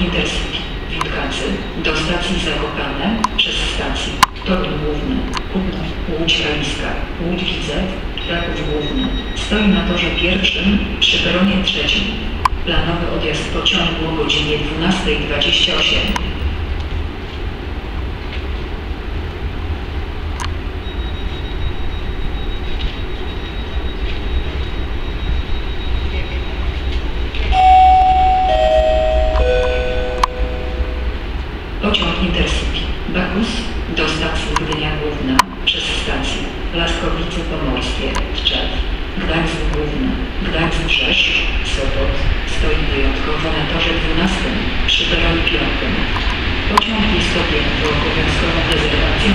Intercity Witkacy do stacji Zakopane przez stację Toruń Główny, Kutno, Łódź Kaliska, Łódź Widzew, Kraków Główny. Stoi na torze pierwszym przy peronie trzecim. Planowy odjazd pociągu o godzinie 12.28. Pociąg Intercity Bakus do stacji Gdynia Główna przez stację Laskowice Pomorskie, Tczew, Gdańsk Główny, Gdańsk Rzesz, Sopot stoi wyjątkowo na torze 12 przy peronie 5. Pociąg jest objęty obowiązkową rezerwacją.